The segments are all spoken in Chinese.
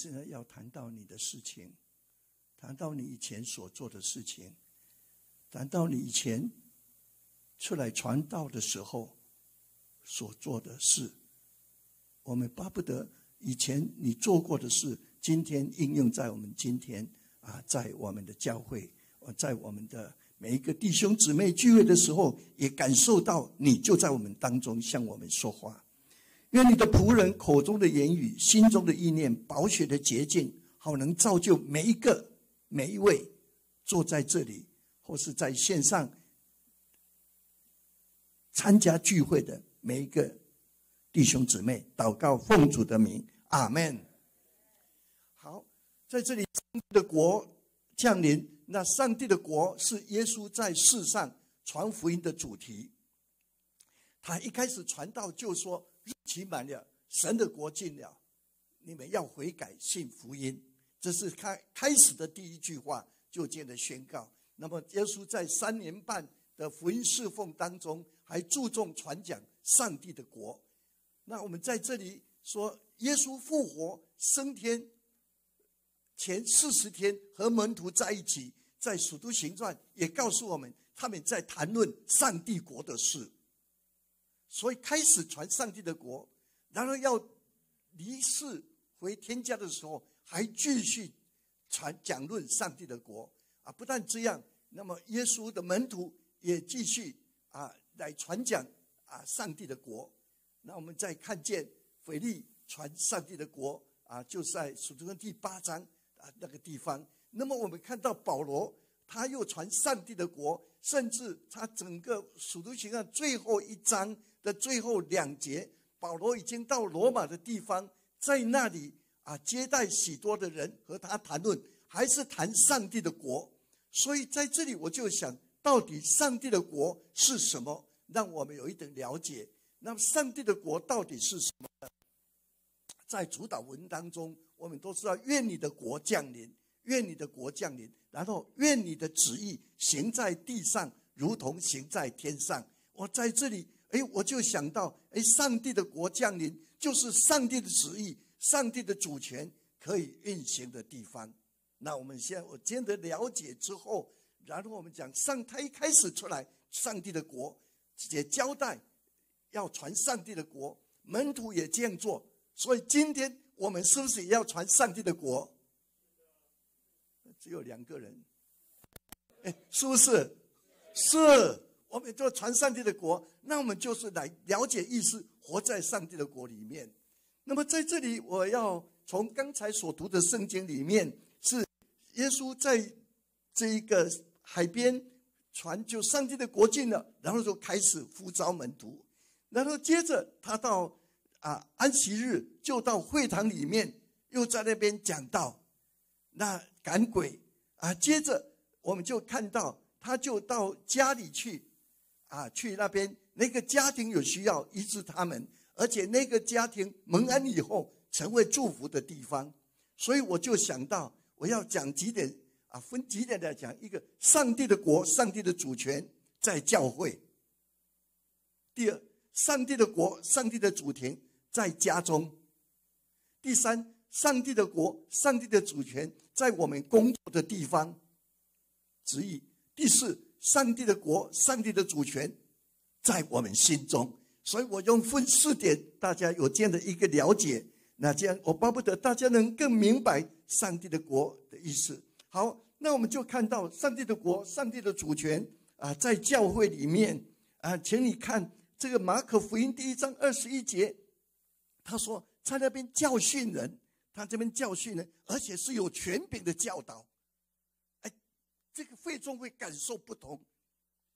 现在要谈到你的事情，谈到你以前所做的事情，谈到你以前出来传道的时候所做的事。我们巴不得以前你做过的事，今天应用在我们今天啊，在我们的教会，在我们的每一个弟兄姊妹聚会的时候，也感受到你就在我们当中向我们说话。愿你的仆人口中的言语、心中的意念、宝血的洁净，好能造就每一个、每一位坐在这里或是在线上参加聚会的每一个弟兄姊妹。祷告奉主的名，阿门。好，在这里，上帝的国降临。那上帝的国是耶稣在世上传福音的主题。他一开始传道就说。日期满了，神的国近了，你们要悔改信福音。这是开开始的第一句话，就见的宣告。那么，耶稣在三年半的福音侍奉当中，还注重传讲上帝的国。那我们在这里说，耶稣复活升天前四十天，和门徒在一起，在《使徒行传》也告诉我们，他们在谈论上帝国的事。所以开始传上帝的国，然后要离世回天家的时候，还继续传讲论上帝的国啊！不但这样，那么耶稣的门徒也继续啊来传讲啊上帝的国。那我们再看见腓力传上帝的国啊，就在使徒行第八章啊那个地方。那么我们看到保罗他又传上帝的国，甚至他整个使徒行传最后一章。的最后两节，保罗已经到罗马的地方，在那里啊接待许多的人，和他谈论，还是谈上帝的国。所以在这里，我就想到底上帝的国是什么，让我们有一点了解。那么，上帝的国到底是什么？在主导文当中，我们都知道：愿你的国降临，愿你的国降临，然后愿你的旨意行在地上，如同行在天上。我在这里。哎，我就想到，哎，上帝的国降临，就是上帝的旨意，上帝的主权可以运行的地方。那我们先我先得了解之后，然后我们讲上，他一开始出来，上帝的国也交代要传上帝的国，门徒也这样做。所以今天我们是不是也要传上帝的国？只有两个人，哎，是不是？是。我们做传上帝的国，那我们就是来了解意思，活在上帝的国里面。那么在这里，我要从刚才所读的圣经里面，是耶稣在这一个海边传就上帝的国境了，然后就开始呼召门徒，然后接着他到啊安息日就到会堂里面，又在那边讲道，那赶鬼啊，接着我们就看到他就到家里去。啊，去那边那个家庭有需要医治他们，而且那个家庭蒙恩以后成为祝福的地方，所以我就想到我要讲几点啊，分几点来讲。一个上帝的国，上帝的主权在教会；第二，上帝的国，上帝的主权在家中；第三，上帝的国，上帝的主权在我们工作的地方。旨意；第四。上帝的国，上帝的主权，在我们心中。所以我用分四点，大家有这样的一个了解。那这样，我巴不得大家能更明白上帝的国的意思。好，那我们就看到上帝的国，上帝的主权啊，在教会里面啊，请你看这个马可福音第一章二十一节，他说在那边教训人，他这边教训人，而且是有权柄的教导。这个会众会感受不同，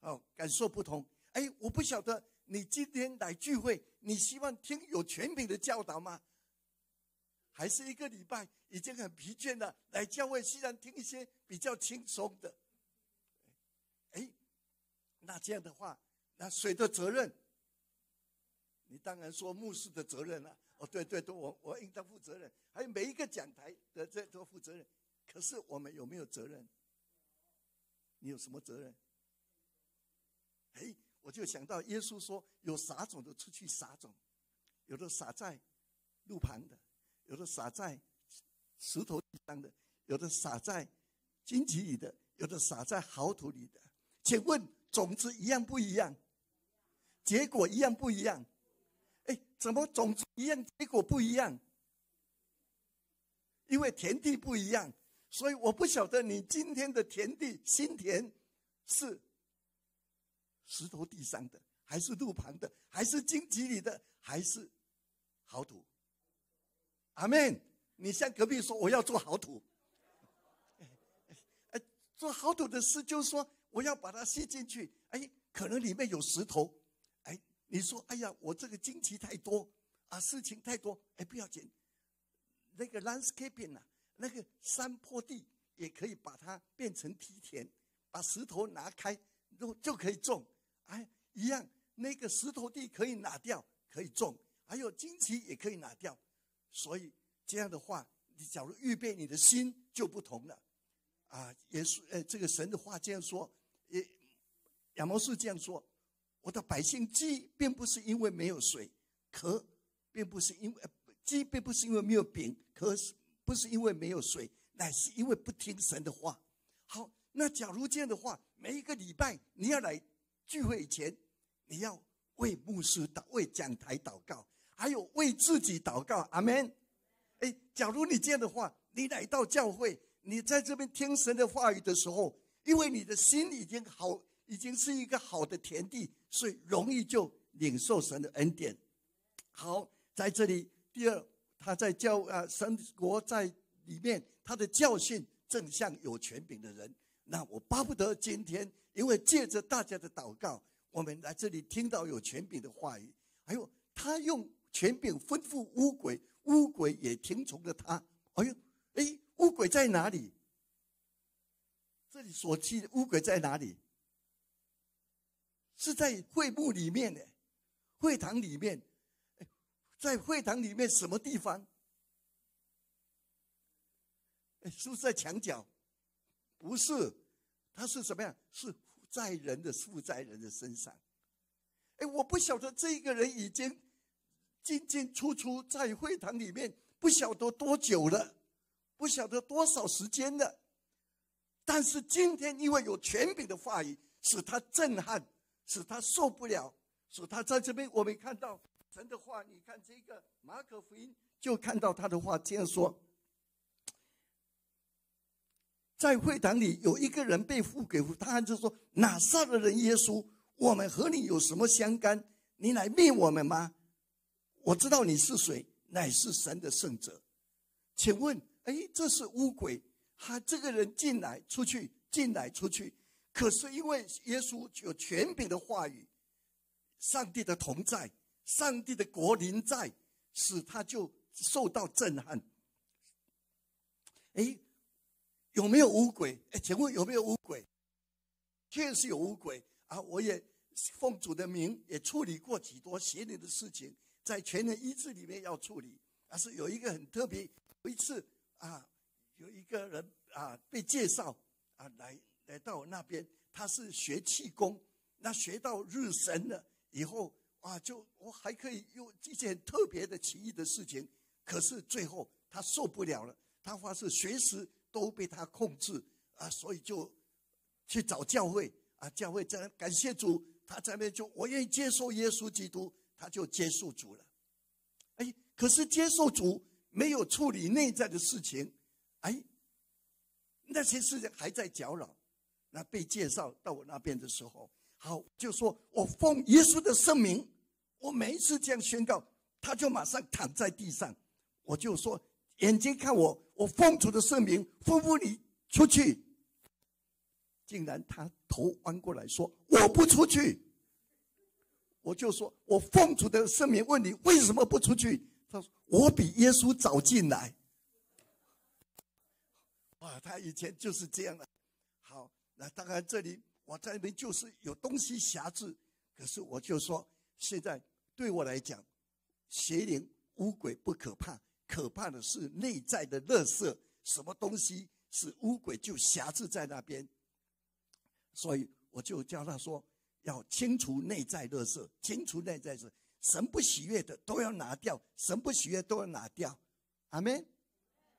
哦，感受不同。哎，我不晓得你今天来聚会，你希望听有全品的教导吗？还是一个礼拜已经很疲倦了，来教会虽然听一些比较轻松的。哎，那这样的话，那谁的责任？你当然说牧师的责任了。哦，对对对，我我应当负责任。还有每一个讲台的这都负责任。可是我们有没有责任？你有什么责任？哎，我就想到耶稣说，有撒种的出去撒种，有的撒在路旁的，有的撒在石头地上的，有的撒在荆棘里的，有的撒在好土里的。请问种子一样不一样？结果一样不一样？哎，怎么种子一样，结果不一样？因为田地不一样，所以我不晓得你今天的田地新田是石头地上的，还是路旁的，还是荆棘里的，还是好土。阿门！你向隔壁说我要做好土。哎，做好土的事就是说我要把它吸进去。哎，可能里面有石头。哎，你说哎呀，我这个荆棘太多啊，事情太多。哎，不要紧，那个 landscaping 啊，那个山坡地也可以把它变成梯田，把石头拿开，就就可以种。哎，一样，那个石头地可以拿掉，可以种。还有荆棘也可以拿掉。所以这样的话，你假如预备你的心就不同了，啊，耶稣，呃，这个神的话这样说，也亚摩斯这样说，我的百姓饥，并不是因为没有水，渴，并不是因为饥，并不是因为没有饼，渴是不是因为没有水，乃是因为不听神的话。好，那假如这样的话，每一个礼拜你要来聚会以前，你要为牧师祷，为讲台祷告。还有为自己祷告，阿门。哎，假如你这样的话，你来到教会，你在这边听神的话语的时候，因为你的心已经好，已经是一个好的田地，所以容易就领受神的恩典。好，在这里，第二，他在教啊，神国在里面，他的教训正像有权柄的人。那我巴不得今天，因为借着大家的祷告，我们来这里听到有权柄的话语，哎呦他用。权柄吩咐乌鬼，乌鬼也听从了他。哎呦，哎，乌鬼在哪里？这里所记的乌鬼在哪里？是在会幕里面呢，会堂里面。在会堂里面什么地方？哎，是不是在墙角？不是，他是什么样？是在人的附在人的身上。哎，我不晓得这个人已经。进进出出在会堂里面，不晓得多久了，不晓得多少时间了。但是今天因为有权柄的话语，使他震撼，使他受不了，使他在这边。我们看到神的话，你看这个马可福音，就看到他的话这样说：在会堂里有一个人被付给他，就说：“哪杀的人耶稣？我们和你有什么相干？你来灭我们吗？”我知道你是谁，乃是神的圣者。请问，哎，这是乌鬼，他这个人进来出去，进来出去。可是因为耶稣有权柄的话语，上帝的同在，上帝的国临在，使他就受到震撼。哎，有没有乌鬼？哎，请问有没有乌鬼？确实有乌鬼啊！我也奉主的名，也处理过几多邪灵的事情。在全人医治里面要处理，但是有一个很特别。有一次啊，有一个人啊被介绍啊来来到我那边，他是学气功，那学到日神了以后啊，就我还可以用一件特别的奇异的事情。可是最后他受不了了，他发誓随时都被他控制啊，所以就去找教会啊，教会在感谢主，他在那边就我愿意接受耶稣基督。他就接受主了，哎，可是接受主没有处理内在的事情，哎，那些事情还在搅扰。那被介绍到我那边的时候，好，就说我奉耶稣的圣名，我每一次这样宣告，他就马上躺在地上。我就说，眼睛看我，我奉主的圣名吩咐你出去。竟然他头弯过来说，我不出去。我就说，我奉主的圣名问你，为什么不出去？他说，我比耶稣早进来。哇，他以前就是这样的。好，那当然这里我在那边就是有东西辖制，可是我就说，现在对我来讲，邪灵污鬼不可怕，可怕的是内在的乐色，什么东西是污鬼就辖制在那边。所以我就教他说。要清除内在乐色，清除内在是神不喜悦的都要拿掉，神不喜悦都要拿掉。阿门。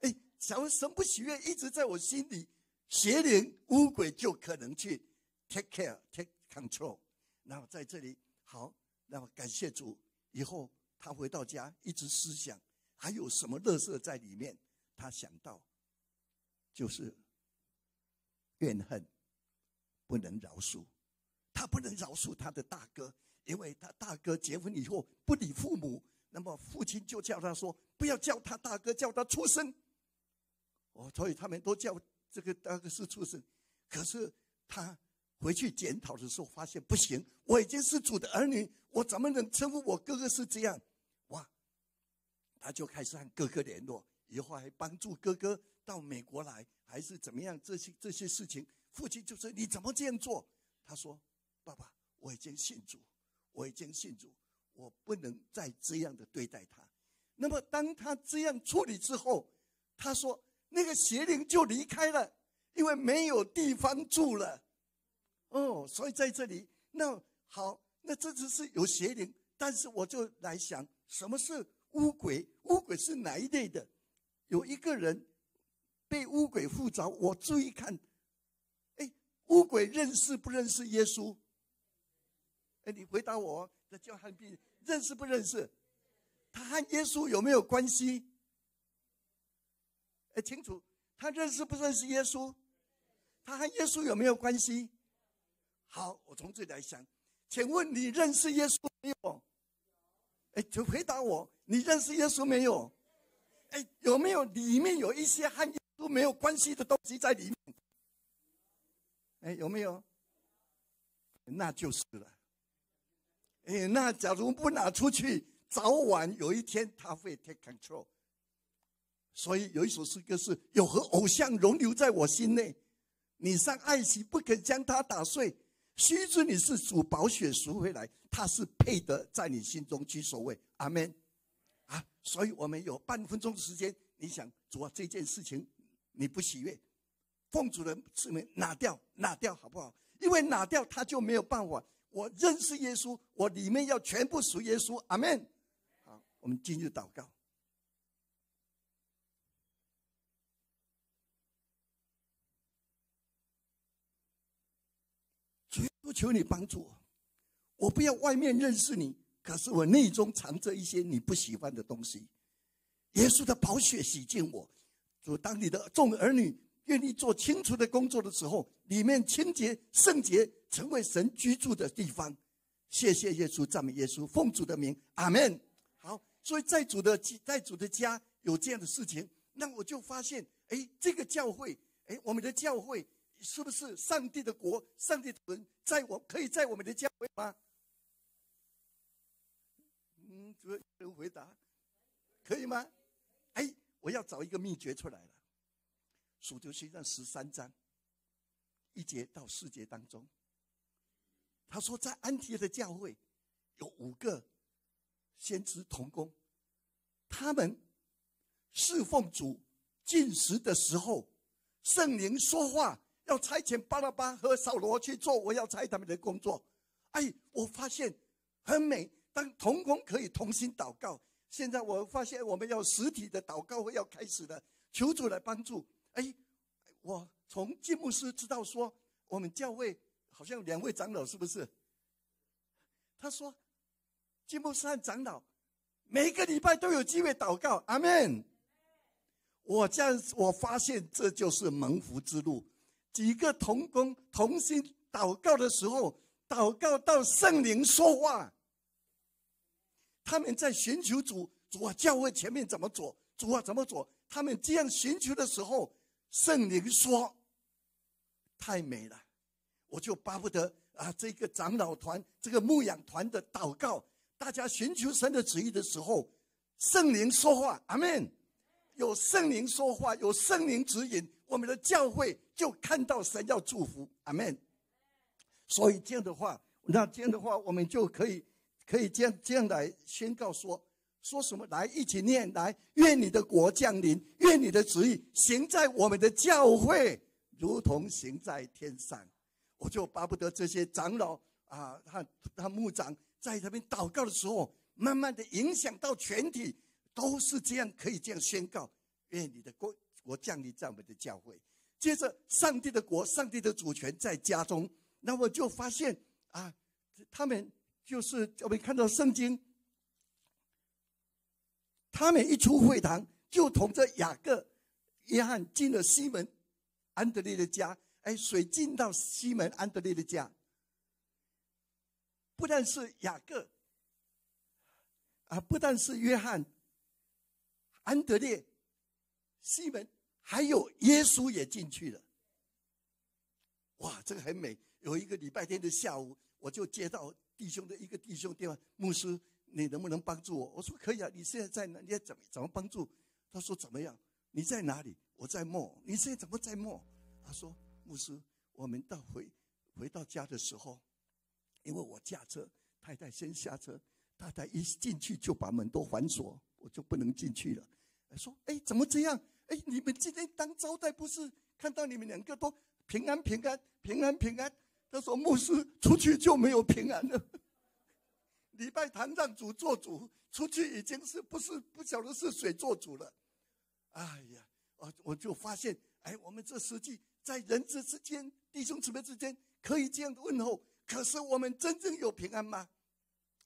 哎，假如神不喜悦一直在我心里，邪灵污鬼就可能去 take care take control。然后在这里好，那么感谢主，以后他回到家一直思想还有什么乐色在里面，他想到就是怨恨，不能饶恕，他不能饶恕他的大哥，因为他大哥结婚以后不理父母，那么父亲就叫他说不要叫他大哥，叫他畜生。哦，所以他们都叫这个大哥是畜生。可是他回去检讨的时候，发现不行，我已经是主的儿女，我怎么能称呼我哥哥是这样？哇！他就开始和哥哥联络，以后还帮助哥哥到美国来，还是怎么样？这些这些事情，父亲就说：“你怎么这样做？”他说：“爸爸，我已经信主，我已经信主，我不能再这样的对待他。”那么当他这样处理之后，他说。那个邪灵就离开了，因为没有地方住了。哦，所以在这里，那好，那这只是有邪灵，但是我就来想，什么是乌鬼？乌鬼是哪一类的？有一个人被乌鬼附着，我注意看，哎，乌鬼认识不认识耶稣？哎，你回答我，这叫汉币认识不认识？他和耶稣有没有关系？哎，清楚，他认识不认识耶稣？他和耶稣有没有关系？好，我从这里来想，请问你认识耶稣没有？哎，就回答我，你认识耶稣没有？哎，有没有里面有一些和耶稣没有关系的东西在里面？哎，有没有？那就是了。哎，那假如不拿出去，早晚有一天他会 take control。所以有一首诗歌是：有何偶像容留在我心内，你上爱惜不肯将它打碎。须知你是主宝血赎回来，他是配得在你心中居首位。阿门。啊，所以我们有半分钟的时间，你想主啊这件事情你不喜悦，奉主的赐名拿掉，拿掉好不好？因为拿掉他就没有办法。我认识耶稣，我里面要全部属耶稣。阿门。好，我们今日祷告。不求你帮助我，我不要外面认识你，可是我内中藏着一些你不喜欢的东西。耶稣的宝血洗净我，主，当你的众儿女愿意做清除的工作的时候，里面清洁圣洁，成为神居住的地方。谢谢耶稣，赞美耶稣，奉主的名，阿门。好，所以在主的在主的家有这样的事情，那我就发现，哎，这个教会，哎，我们的教会。是不是上帝的国？上帝的人在我可以在我们的教会吗？嗯，主人回答，可以吗？哎，我要找一个秘诀出来了。数就行上十三章一节到四节当中，他说在安提的教会有五个先知同工，他们侍奉主进食的时候，圣灵说话。要差遣巴拉巴和扫罗去做我要差他们的工作，哎，我发现很美。当同工可以同心祷告，现在我发现我们要实体的祷告会要开始了，求主来帮助。哎，我从金牧师知道说，我们教会好像两位长老是不是？他说，金牧师和长老每个礼拜都有机会祷告，阿门。我这样，我发现这就是蒙福之路。几个同工同心祷告的时候，祷告到圣灵说话，他们在寻求主，主啊，教会前面怎么走？主啊，怎么走？他们这样寻求的时候，圣灵说：“太美了！”我就巴不得啊，这个长老团、这个牧养团的祷告，大家寻求神的旨意的时候，圣灵说话，阿门。有圣灵说话，有圣灵指引，我们的教会就看到神要祝福，阿门。所以这样的话，那这样的话，我们就可以可以这样这样来宣告说说什么？来一起念来，愿你的国降临，愿你的旨意行在我们的教会，如同行在天上。我就巴不得这些长老啊，他他牧长在那边祷告的时候，慢慢的影响到全体。都是这样，可以这样宣告：愿你的国国降临在我们的教会。接着，上帝的国，上帝的主权在家中。那我就发现啊，他们就是我们看到圣经，他们一出会堂，就同着雅各、约翰进了西门、安德烈的家。哎，水进到西门、安德烈的家，不但是雅各啊，不但是约翰、安德烈、西门，还有耶稣也进去了。哇，这个很美。有一个礼拜天的下午，我就接到弟兄的一个弟兄电话：“牧师，你能不能帮助我？”我说：“可以啊，你现在在哪？你要怎么怎么帮助？”他说：“怎么样？你在哪里？我在莫。你现在怎么在莫？”他说：“牧师，我们到回回到家的时候，因为我驾车，太太先下车，太太一进去就把门都反锁，我就不能进去了。”说：“哎，怎么这样？你们今天当招待不是看到你们两个都平安平安平安平安？”他说：“牧师出去就没有平安了。礼拜堂让主做主，出去已经是不是不晓得是谁做主了。哎呀，我我就发现，哎，我们这实际在人之之间，弟兄姊妹之间可以这样的问候，可是我们真正有平安吗？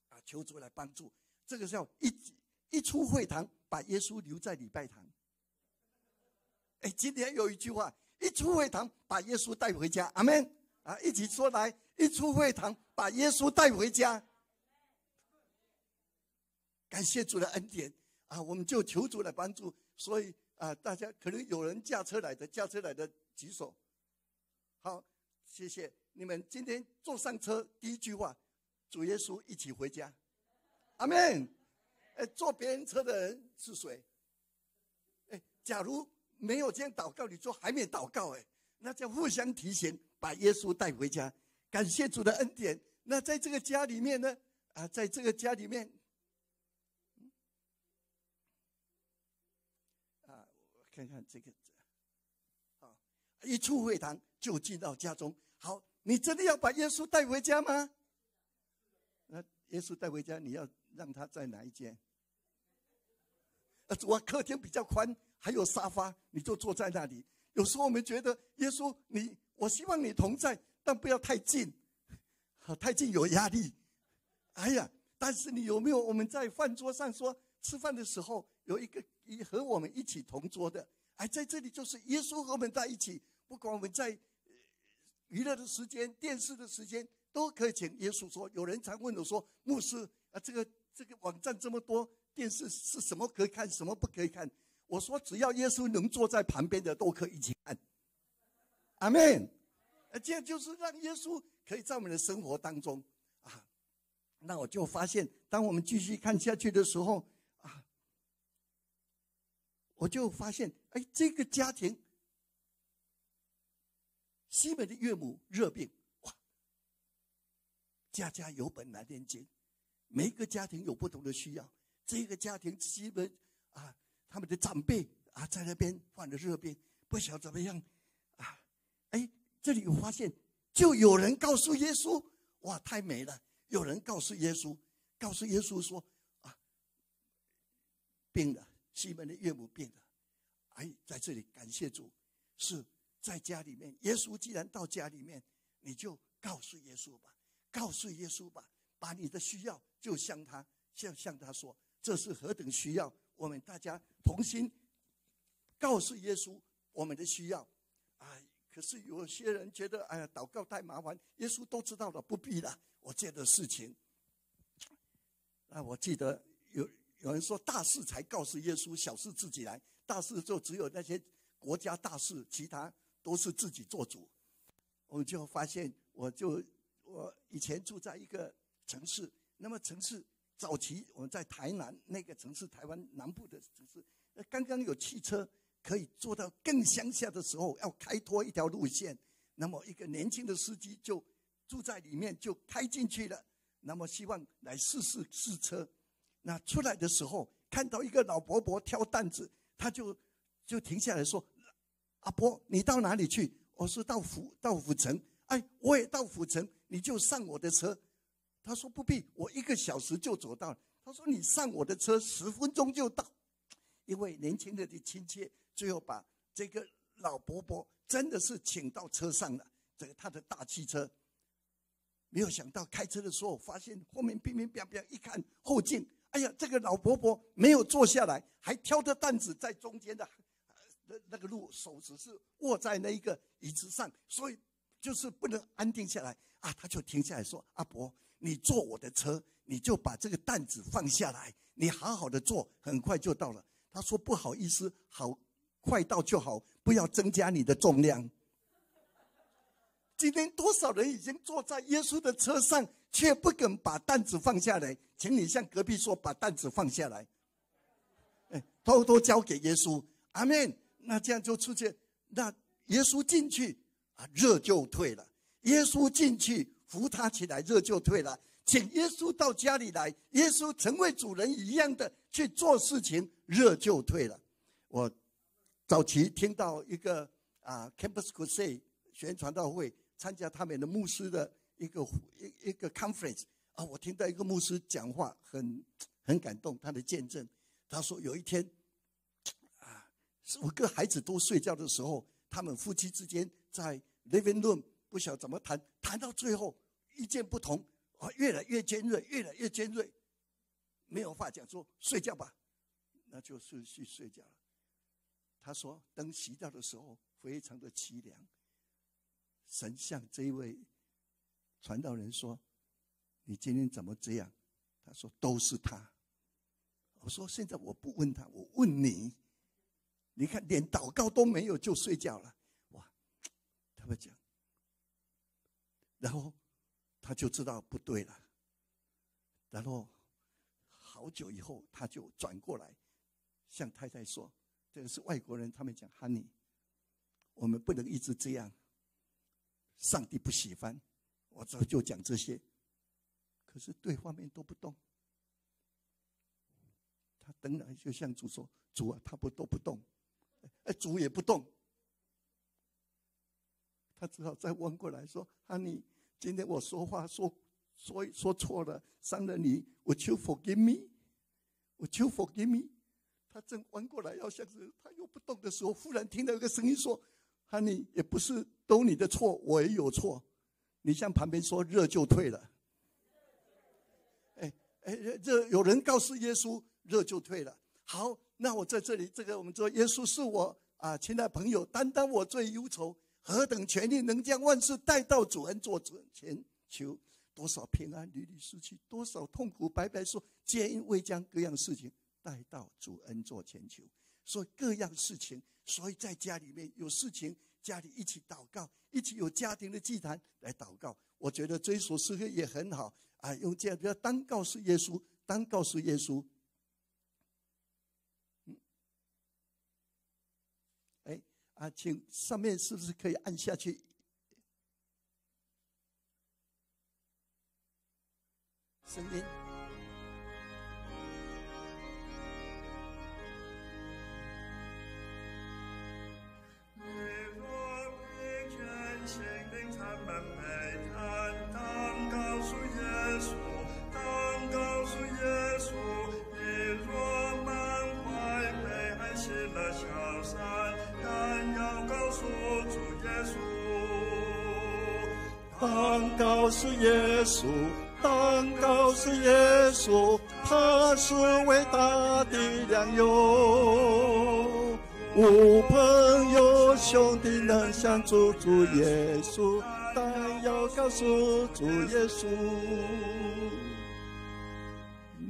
啊，求主来帮助。这个叫一一出会堂，把耶稣留在礼拜堂。哎，今天有一句话：一出会堂，把耶稣带回家。阿门。”啊，一起说来，一出会堂，把耶稣带回家。感谢主的恩典啊，我们就求主来帮助。所以啊，大家可能有人驾车来的，驾车来的举手。好，谢谢你们。今天坐上车，第一句话，主耶稣一起回家。阿门。哎，坐别人车的人是谁？哎，假如没有这样祷告，你说还没祷告，哎，那叫互相提醒。把耶稣带回家，感谢主的恩典。那在这个家里面呢？啊，在这个家里面，啊，我看看这个，好，一出会堂就进到家中。好，你真的要把耶稣带回家吗？那耶稣带回家，你要让他在哪一间？呃，主啊，客厅比较宽，还有沙发，你就坐在那里。有时候我们觉得耶稣，你。我希望你同在，但不要太近，太近有压力。哎呀，但是你有没有？我们在饭桌上说吃饭的时候，有一个一和我们一起同桌的，哎，在这里就是耶稣和我们在一起。不管我们在娱乐的时间、电视的时间，都可以请耶稣说。有人常问我说：“牧师啊，这个这个网站这么多，电视是什么可以看，什么不可以看？”我说：“只要耶稣能坐在旁边的，都可以一起看。”阿门，这就是让耶稣可以在我们的生活当中啊。那我就发现，当我们继续看下去的时候啊，我就发现，哎，这个家庭，西门的岳母热病，哇，家家有本难念经，每个家庭有不同的需要。这个家庭西门啊，他们的长辈啊，在那边患了热病，不晓得怎么样啊。哎，这里有发现，就有人告诉耶稣：“哇，太美了！”有人告诉耶稣，告诉耶稣说：“啊，病了，西门的岳母病了。”哎，在这里感谢主，是在家里面。耶稣既然到家里面，你就告诉耶稣吧，告诉耶稣吧，把你的需要就向他，向向他说，这是何等需要！我们大家同心告诉耶稣我们的需要，哎。可是有些人觉得，哎呀，祷告太麻烦，耶稣都知道了，不必了。我这样的事情，啊，我记得有有人说，大事才告诉耶稣，小事自己来。大事就只有那些国家大事，其他都是自己做主。我就发现，我就我以前住在一个城市，那么城市早期我们在台南那个城市，台湾南部的城市，刚刚有汽车。可以做到更乡下的时候，要开拓一条路线。那么，一个年轻的司机就住在里面，就开进去了。那么，希望来试试试车。那出来的时候，看到一个老伯伯挑担子，他就就停下来说：“阿伯，你到哪里去？”我说：“到府到府城。”哎，我也到府城，你就上我的车。他说：“不必，我一个小时就走到。”他说：“你上我的车，十分钟就到。”因为年轻人的亲切，最后把这个老伯伯真的是请到车上了，这个他的大汽车。没有想到开车的时候，发现后面乒乒乓乓，一看后镜，哎呀，这个老伯伯没有坐下来，还挑着担子在中间的，那那个路手只是握在那一个椅子上，所以就是不能安定下来啊，他就停下来说：“阿伯，你坐我的车，你就把这个担子放下来，你好好的坐，很快就到了。”他说：“不好意思，好快到就好，不要增加你的重量。”今天多少人已经坐在耶稣的车上，却不肯把担子放下来？请你向隔壁说：“把担子放下来。”哎，偷偷交给耶稣。阿门。那这样就出现，那耶稣进去啊，热就退了。耶稣进去扶他起来，热就退了。请耶稣到家里来，耶稣成为主人一样的去做事情，热就退了。我早期听到一个啊，Campus Crusade 宣传道会。参加他们的牧师的一个一一个 conference 啊，我听到一个牧师讲话很很感动，他的见证。他说有一天啊，五个孩子都睡觉的时候，他们夫妻之间在 living room 不晓怎么谈，谈到最后意见不同啊，越来越尖锐，越来越尖锐，没有话讲，说睡觉吧，那就是去睡觉了。他说灯熄掉的时候，非常的凄凉。神像这一位传道人说：“你今天怎么这样？”他说：“都是他。”我说：“现在我不问他，我问你。你看，连祷告都没有就睡觉了，哇！”他们讲，然后他就知道不对了。然后好久以后，他就转过来向太太说：“这个是外国人，他们讲，Honey，我们不能一直这样。”上帝不喜欢，我早就讲这些，可是对方面都不动。他等然就向主说：“主啊，他不都不动，哎，主也不动。”他只好再弯过来说：“哈尼，今天我说话说说说错了，伤了你，Would you forgive me？Would you forgive me？” 他正弯过来要向着他又不动的时候，忽然听到一个声音说。哈尼也不是都你的错，我也有错。你向旁边说热就退了。哎哎，这有人告诉耶稣热就退了。好，那我在这里，这个我们说耶稣是我啊，亲爱朋友，担当我最忧愁，何等权力能将万事带到主恩座前求？多少平安屡屡失去，多少痛苦白白说，皆因未将各样事情带到主恩座前求。所以各样事情。所以在家里面有事情，家里一起祷告，一起有家庭的祭坛来祷告。我觉得这首诗歌也很好啊，用这样，要当告诉耶稣，当告诉耶稣。嗯，哎啊，请上面是不是可以按下去？声音。当告诉耶稣，当告诉耶稣，他是伟大的良友。无朋友兄弟能相助，主耶稣，但要告诉主耶稣。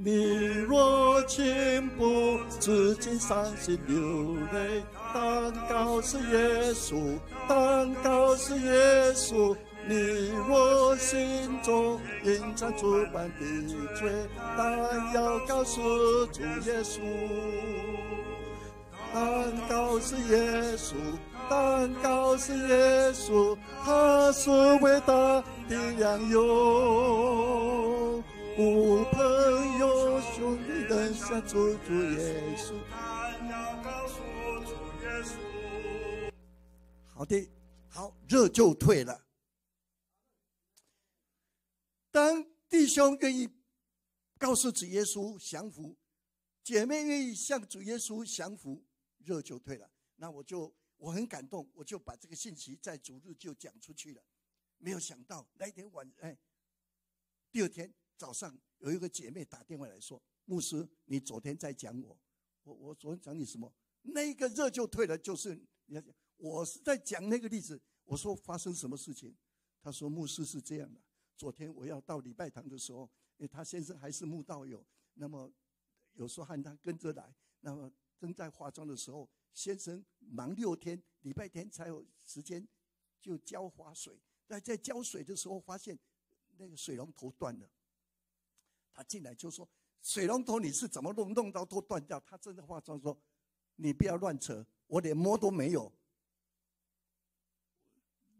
你若情不自禁伤心流泪，当告诉耶稣，当告诉耶稣。你我心中隐藏主般的罪，但要告诉主耶稣，但告诉耶稣，但告诉耶稣，他是伟大的良友，无朋友兄弟能相助主耶稣。好的，好，热就退了。当弟兄愿意告诉主耶稣降服，姐妹愿意向主耶稣降服，热就退了。那我就我很感动，我就把这个信息在主日就讲出去了。没有想到那一天晚哎，第二天早上有一个姐妹打电话来说：“牧师，你昨天在讲我，我我昨天讲你什么？那个热就退了，就是你要讲，我是在讲那个例子。我说发生什么事情？他说牧师是这样的，昨天我要到礼拜堂的时候，因为他先生还是牧道友，那么有时候喊他跟着来，那么正在化妆的时候，先生忙六天，礼拜天才有时间就浇花水。”在在浇水的时候，发现那个水龙头断了。他进来就说：“水龙头你是怎么弄弄到都断掉？”他正在化妆说：“你不要乱扯，我连摸都没有。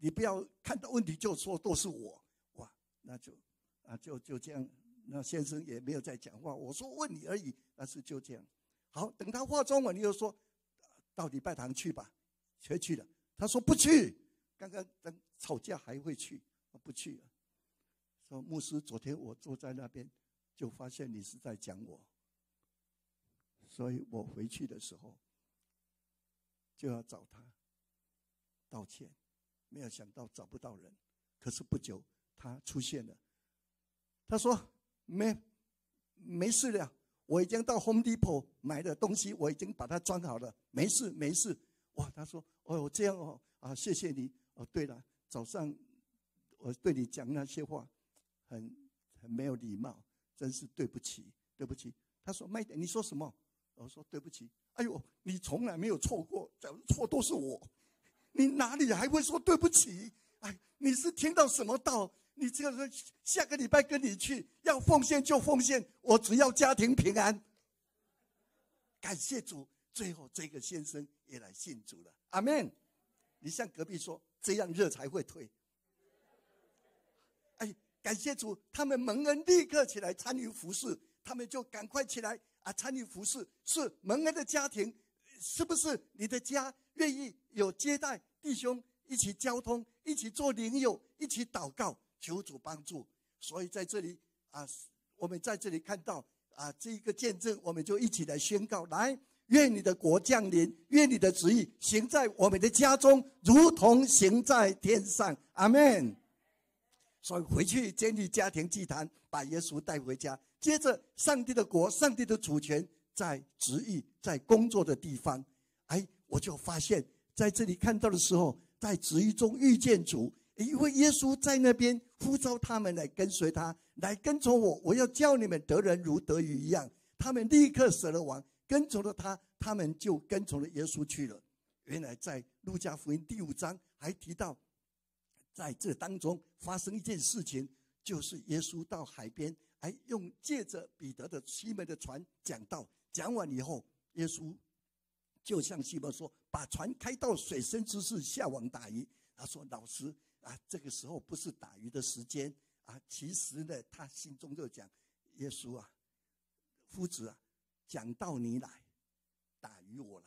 你不要看到问题就说都是我。”那就啊，就就这样。那先生也没有再讲话。我说问你而已，那是就这样。好，等他化妆完，你又说到礼拜堂去吧，谁去了？他说不去。刚刚等吵架还会去？我不去了。说牧师，昨天我坐在那边，就发现你是在讲我，所以我回去的时候就要找他道歉。没有想到找不到人，可是不久他出现了。他说：“没没事了，我已经到 Home Depot 买的东西，我已经把它装好了，没事没事。”哇，他说：“哦，这样哦，啊，谢谢你。”哦，对了，早上我对你讲那些话，很很没有礼貌，真是对不起，对不起。他说：“慢点，你说什么？”我说：“对不起。”哎呦，你从来没有错过，错都是我，你哪里还会说对不起？哎，你是听到什么道？你这个下个礼拜跟你去，要奉献就奉献，我只要家庭平安。感谢主，最后这个先生也来信主了，阿门。你向隔壁说。这样热才会退。哎，感谢主，他们蒙恩立刻起来参与服侍，他们就赶快起来啊参与服侍。是蒙恩的家庭，是不是你的家愿意有接待弟兄，一起交通，一起做邻友，一起祷告，求主帮助。所以在这里啊，我们在这里看到啊这一个见证，我们就一起来宣告来。愿你的国降临，愿你的旨意行在我们的家中，如同行在天上。阿门。所以回去建立家庭祭坛，把耶稣带回家。接着，上帝的国、上帝的主权在旨意、在工作的地方。哎，我就发现，在这里看到的时候，在旨意中遇见主，因为耶稣在那边呼召他们来跟随他，来跟从我。我要叫你们得人如得鱼一样。他们立刻舍了王。跟从了他，他们就跟从了耶稣去了。原来在路加福音第五章还提到，在这当中发生一件事情，就是耶稣到海边，还用借着彼得的西门的船讲道。讲完以后，耶稣就向西门说：“把船开到水深之处下网打鱼。”他说：“老师啊，这个时候不是打鱼的时间啊。”其实呢，他心中就讲：“耶稣啊，夫子啊。”讲到你来，打鱼我来，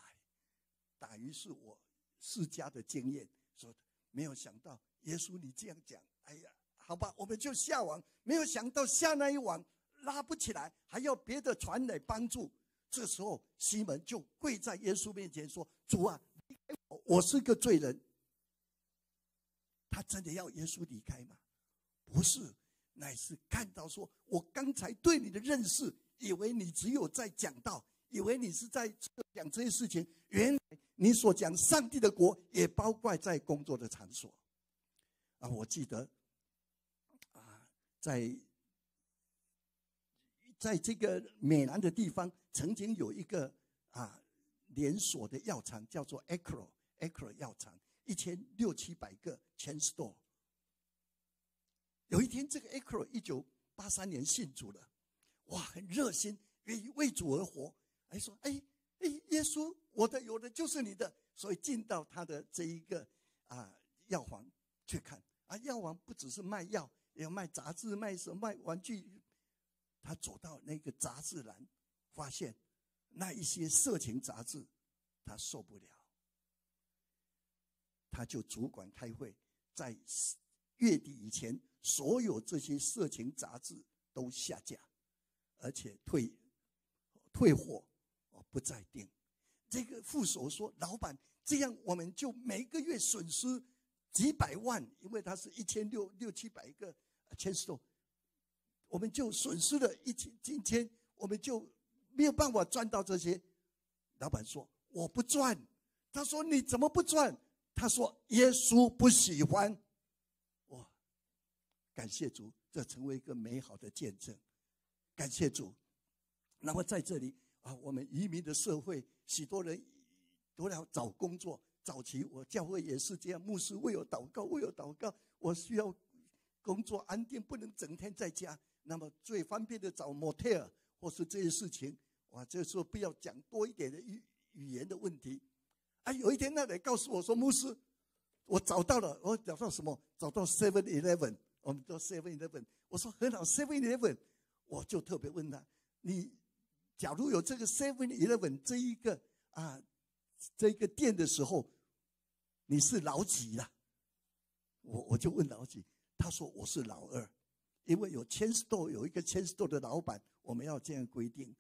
打鱼是我世家的经验。说没有想到耶稣你这样讲，哎呀，好吧，我们就下网。没有想到下那一网拉不起来，还要别的船来帮助。这时候西门就跪在耶稣面前说：“主啊，我我是个罪人。”他真的要耶稣离开吗？不是，乃是看到说我刚才对你的认识。以为你只有在讲道，以为你是在讲这些事情。原来你所讲上帝的国，也包括在工作的场所。啊，我记得啊，在在这个美南的地方，曾经有一个啊连锁的药厂，叫做 Acro Acro 药厂，一千六七百个 chain store。有一天，这个 Acro 一九八三年信主了。哇，很热心，愿意为主而活。还说：“哎哎，耶稣，我的有的就是你的。”所以进到他的这一个啊药房去看啊，药房不只是卖药，也要卖杂志、卖什么卖玩具。他走到那个杂志栏，发现那一些色情杂志，他受不了，他就主管开会，在月底以前，所有这些色情杂志都下架。而且退退货哦不再定。这个副手说：“老板，这样我们就每个月损失几百万，因为他是一千六六七百个签售，我们就损失了一千今天我们就没有办法赚到这些。”老板说：“我不赚。”他说：“你怎么不赚？”他说：“耶稣不喜欢。”我！感谢主，这成为一个美好的见证。感谢主。那么在这里啊，我们移民的社会，许多人都要找工作。早期我教会也是这样，牧师为我祷告，为我祷告。我需要工作安定，不能整天在家。那么最方便的找 motel 或是这些事情。哇，这时候不要讲多一点的语语言的问题。啊，有一天那人告诉我说：“牧师，我找到了，我找到什么？找到 Seven Eleven。我们叫 Seven Eleven。我说很好，Seven Eleven。我就特别问他：你假如有这个 Seven Eleven 这一个啊，这一个店的时候，你是老几啦？我我就问老几，他说我是老二，因为有 Chain Store 有一个 Chain Store 的老板，我们要这样规定。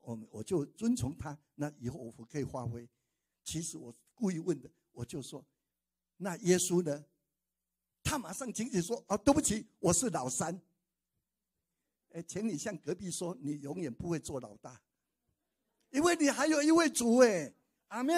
我们我就遵从他，那以后我可以发挥。其实我故意问的，我就说，那耶稣呢？他马上紧紧说：“啊，对不起，我是老三。”哎，请你向隔壁说，你永远不会做老大，因为你还有一位主哎，阿门。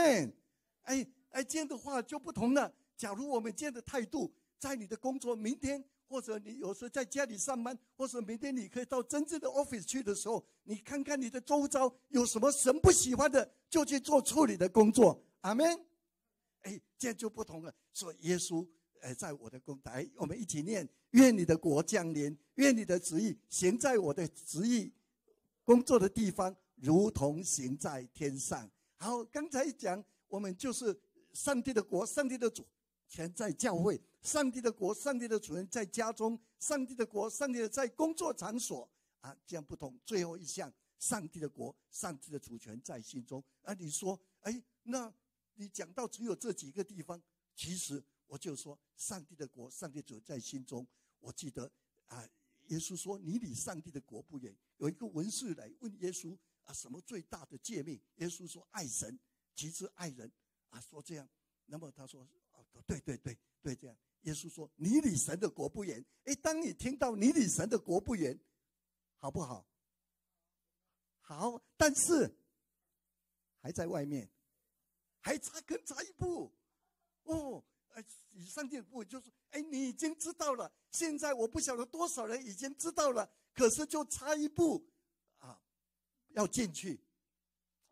哎哎，这样的话就不同了。假如我们这样的态度，在你的工作，明天。或者你有时候在家里上班，或者明天你可以到真正的 office 去的时候，你看看你的周遭有什么神不喜欢的，就去做处理的工作。阿门。哎，这样就不同了。说耶稣，哎，在我的公台，我们一起念：愿你的国降临，愿你的旨意行在我的旨意工作的地方，如同行在天上。好，刚才讲我们就是上帝的国，上帝的主。全在教会，上帝的国，上帝的主人在家中，上帝的国，上帝的在工作场所啊，这样不同。最后一项，上帝的国，上帝的主权在心中。啊，你说，哎，那你讲到只有这几个地方，其实我就说，上帝的国，上帝主在心中。我记得啊，耶稣说，你离上帝的国不远。有一个文士来问耶稣啊，什么最大的诫命？耶稣说，爱神，其次爱人。啊，说这样，那么他说啊。对对对对，这样。耶稣说：“你离神的国不远。”哎，当你听到“你离神的国不远”，好不好？好，但是还在外面，还差更差一步。哦，哎，上帝不就是哎，你已经知道了。现在我不晓得多少人已经知道了，可是就差一步啊，要进去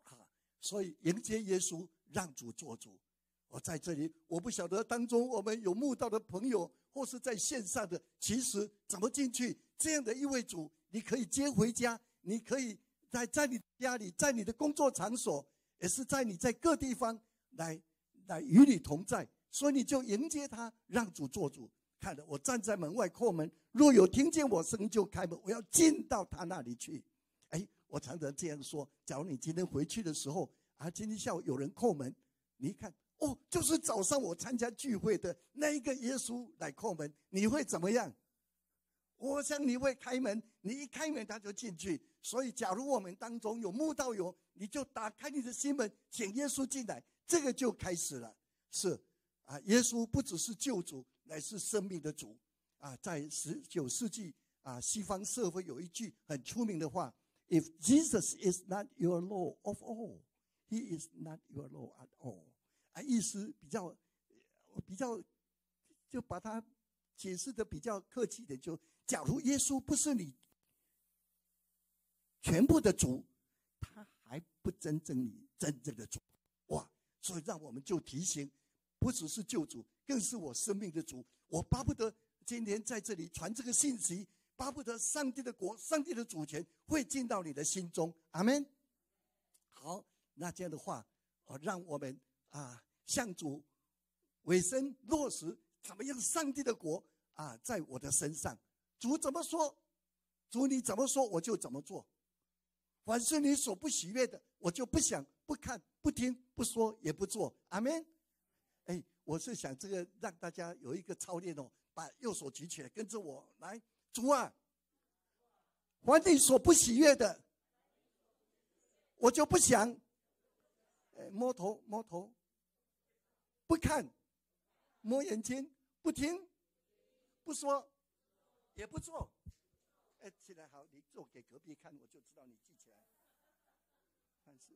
啊。所以迎接耶稣，让主做主。我在这里，我不晓得当中我们有慕道的朋友，或是在线上的，其实怎么进去这样的一位主，你可以接回家，你可以在在你家里，在你的工作场所，也是在你在各地方来来与你同在，所以你就迎接他，让主做主。看着我站在门外叩门，若有听见我声就开门，我要进到他那里去。哎，我常常这样说：，假如你今天回去的时候，啊，今天下午有人叩门，你一看。哦，就是早上我参加聚会的那一个耶稣来叩门，你会怎么样？我想你会开门，你一开门他就进去。所以，假如我们当中有慕道友，你就打开你的心门，请耶稣进来，这个就开始了。是啊，耶稣不只是救主，乃是生命的主啊。在十九世纪啊，西方社会有一句很出名的话：“If Jesus is not your Lord of all, He is not your Lord at all。”啊，意思比较，比较，就把它解释的比较客气点，就假如耶稣不是你全部的主，他还不真正你真正的主，哇！所以让我们就提醒，不只是救主，更是我生命的主。我巴不得今天在这里传这个信息，巴不得上帝的国、上帝的主权会进到你的心中。阿门。好，那这样的话，哦，让我们。啊，向主委身落实，怎么样？上帝的国啊，在我的身上。主怎么说？主你怎么说，我就怎么做。凡是你所不喜悦的，我就不想、不看、不听、不说，也不做。阿门。哎，我是想这个让大家有一个操练哦，把右手举起来，跟着我来。主啊，凡你所不喜悦的，我就不想、摸头摸头，不看，摸眼睛，不听，不说，也不做。哎，起来好，你做给隔壁看，我就知道你记起来。但是，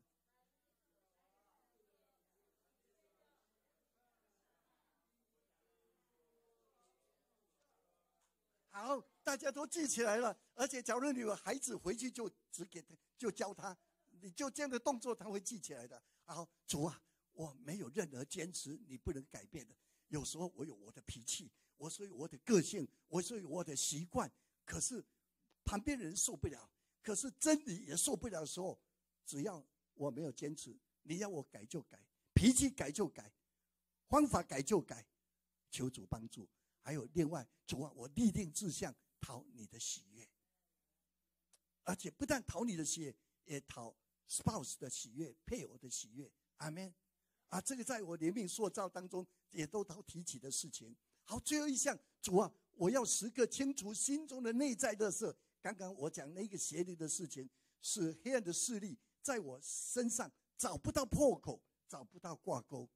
好，大家都记起来了。而且，假如你有孩子回去，就只给他，就教他，你就这样的动作，他会记起来的。好，主啊，我没有任何坚持，你不能改变的。有时候我有我的脾气，我所以我的个性，我所以我的习惯，可是。旁边人受不了，可是真理也受不了的时候，只要我没有坚持，你要我改就改，脾气改就改，方法改就改，求主帮助。还有另外，主啊，我立定志向，讨你的喜悦，而且不但讨你的喜悦，也讨 spouse 的喜悦，配偶的喜悦。阿门。啊，这个在我怜悯塑造当中，也都都提起的事情。好，最后一项，主啊，我要时刻清除心中的内在垃圾。刚刚我讲那个邪灵的事情，是黑暗的势力在我身上找不到破口，找不到挂钩。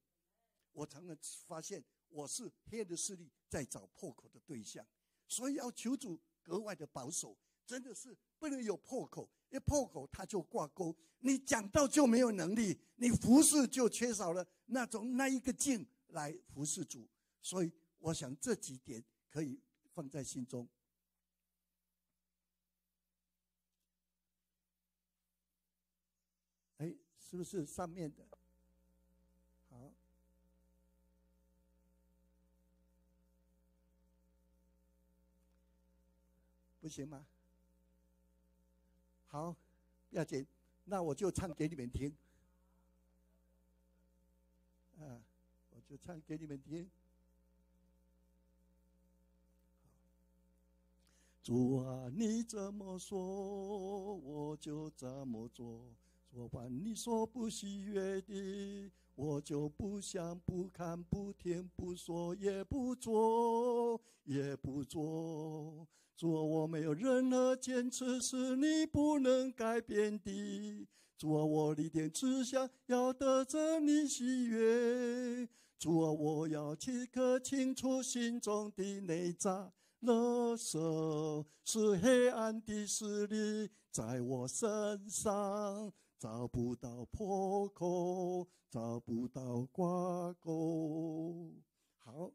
我常常发现我是黑暗的势力在找破口的对象，所以要求主格外的保守，真的是不能有破口，一破口他就挂钩。你讲到就没有能力，你服侍就缺少了那种那一个劲来服侍主。所以我想这几点可以放在心中。哎，是不是上面的？好，不行吗？好，不要紧，那我就唱给你们听。啊，我就唱给你们听。主啊，你怎么说，我就怎么做。做完你说不喜悦的，我就不想、不看、不听、不说，也不做，也不做。主啊我没有任何坚持，是你不能改变的。主啊我立定志向，要得着你喜悦。主啊我要即刻清除心中的内在。勒索是黑暗的势力在我身上。找不到破口，找不到挂钩。好，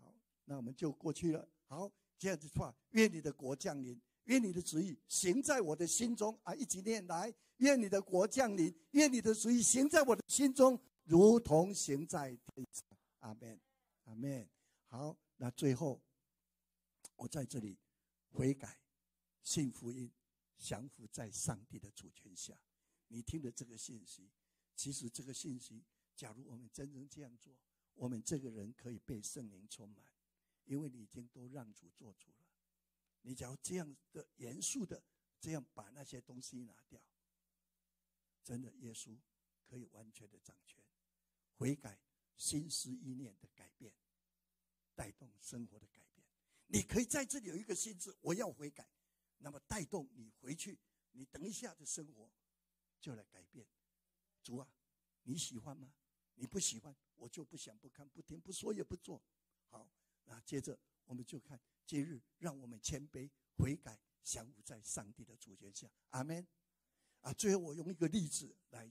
好，那我们就过去了。好，这样子话，愿你的国降临，愿你的旨意行在我的心中啊！一起念来，愿你的国降临，愿你的旨意行在我的心中，如同行在天上。阿门，阿门。好，那最后，我在这里悔改，信福音，降服在上帝的主权下。你听的这个信息，其实这个信息，假如我们真正这样做，我们这个人可以被圣灵充满，因为你已经都让主做主了。你只要这样的严肃的这样把那些东西拿掉，真的耶稣可以完全的掌权，悔改心思意念的改变，带动生活的改变。你可以在这里有一个心智，我要悔改，那么带动你回去，你等一下的生活。就来改变，主啊，你喜欢吗？你不喜欢，我就不想、不看、不听、不说也不做。好，那接着我们就看今日，让我们谦卑悔改，降服在上帝的主权下。阿门。啊，最后我用一个例子来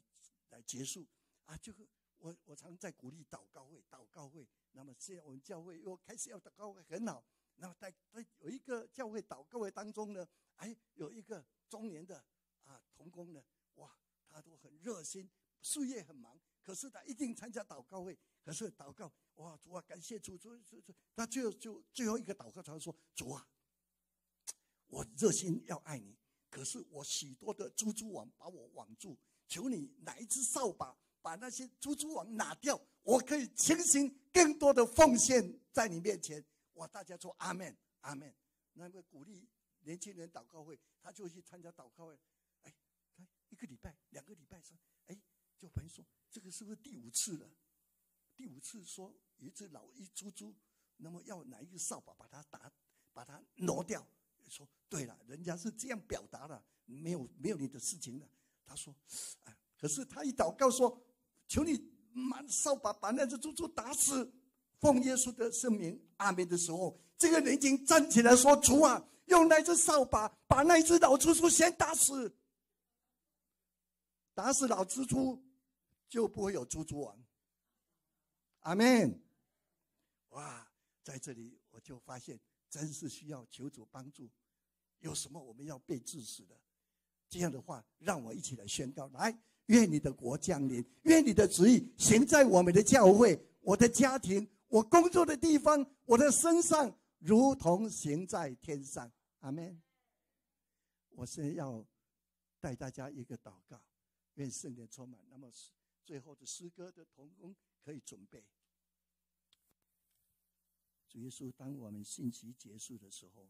来结束。啊，就是我我常在鼓励祷告会，祷告会。那么现在我们教会又开始要祷告会，很好。那么在在有一个教会祷告会当中呢，哎，有一个中年的啊童工呢。哇，他都很热心，事业很忙，可是他一定参加祷告会。可是祷告，哇，主啊，感谢主，主主主。他最后就最后一个祷告，他说：“主啊，我热心要爱你，可是我许多的蜘蛛网把我网住，求你拿一只扫把把那些蜘蛛网拿掉，我可以清醒更多的奉献在你面前。”哇，大家说阿门，阿门。那个鼓励年轻人祷告会，他就去参加祷告会。哎，他一个礼拜，两个礼拜说，哎，就朋友说，这个是不是第五次了？第五次说一只老一猪猪，那么要拿一个扫把把它打，把它挪掉。说对了，人家是这样表达的，没有没有你的事情的。他说，哎，可是他一祷告说，求你拿扫把把那只猪猪打死。奉耶稣的圣名，阿门的时候，这个人已经站起来说：“主啊，用那只扫把把那只老猪猪先打死，打死老蜘蛛，就不会有猪猪王。”阿门。哇，在这里我就发现，真是需要求主帮助。有什么我们要被治死的？这样的话，让我一起来宣告：来，愿你的国降临，愿你的旨意行在我们的教会、我的家庭。我工作的地方，我的身上如同行在天上。阿门。我是要带大家一个祷告，愿圣灵充满。那么最后的诗歌的童工可以准备。主耶稣，当我们信息结束的时候，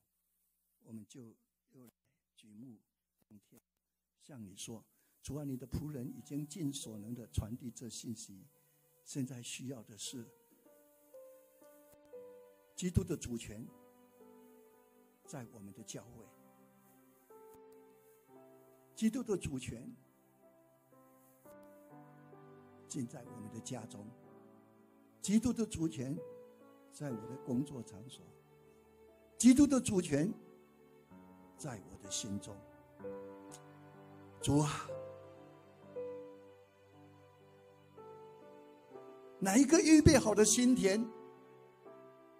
我们就又举目望天，向你说：主啊，你的仆人已经尽所能的传递这信息，现在需要的是。基督的主权在我们的教会，基督的主权尽在我们的家中，基督的主权在我的工作场所，基督的主权在我的心中。主啊，哪一个预备好的心田？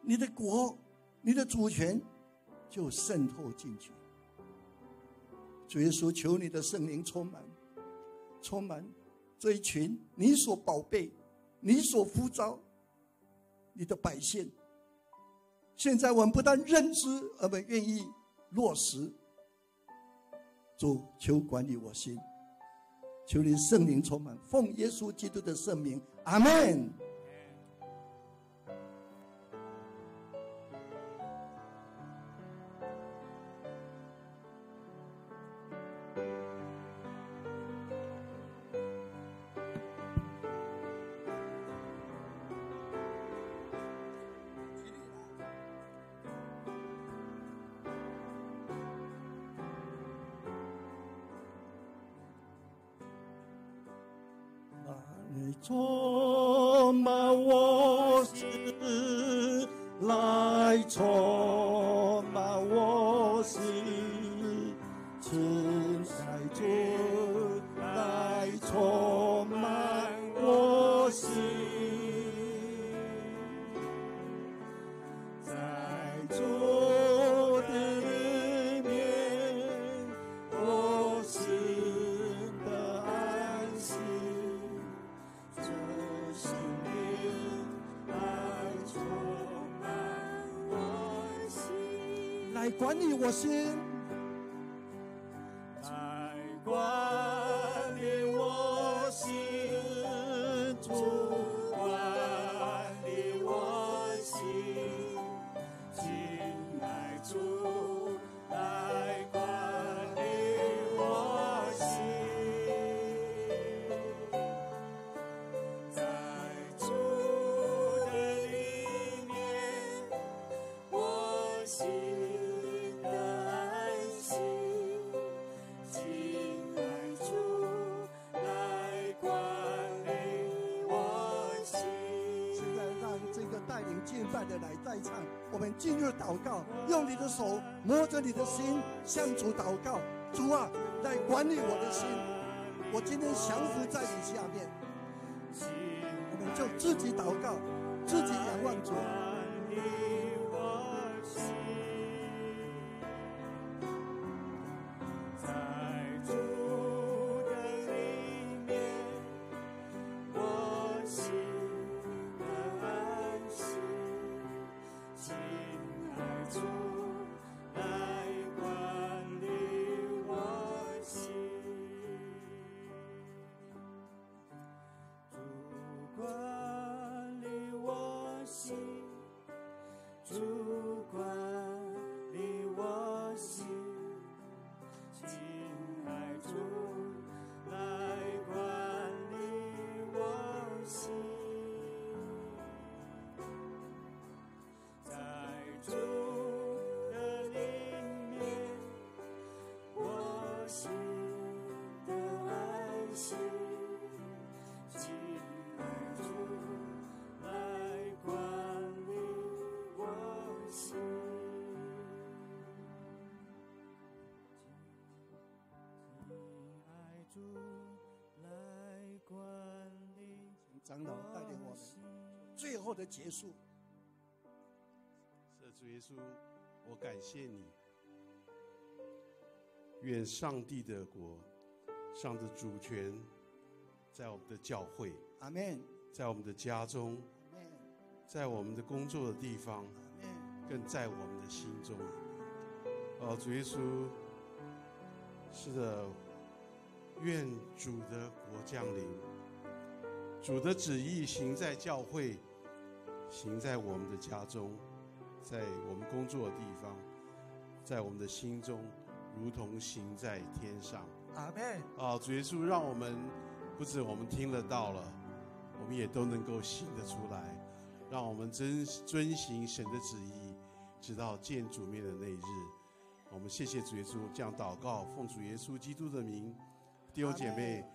你的国，你的主权就渗透进去。主耶稣，求你的圣灵充满，充满这一群你所宝贝、你所呼召你的百姓。现在我们不但认知，而们愿意落实。主，求管理我心，求你圣灵充满，奉耶稣基督的圣名，阿门。来代唱我们进入祷告用你的心向主祷告，主啊，来管理我的心。我今天降服在你下面，我们就自己祷告，自己仰望主。长老带领我们最后的结束。是主耶稣，我感谢你。愿上帝的国，上的主权，在我们的教会，阿门。在我们的家中，阿门。在我们的工作的地方，阿门。更在我们的心中。哦，主耶稣，是的，愿主的国降临，主的旨意行在教会，行在我们的家中，在我们工作的地方，在我们的心中，如同行在天上。阿门。啊，主耶稣，让我们不止我们听得到了，我们也都能够行得出来，让我们遵遵行神的旨意，直到见主面的那一日。我们谢谢主耶稣，这样祷告，奉主耶稣基督的名，弟兄姐妹。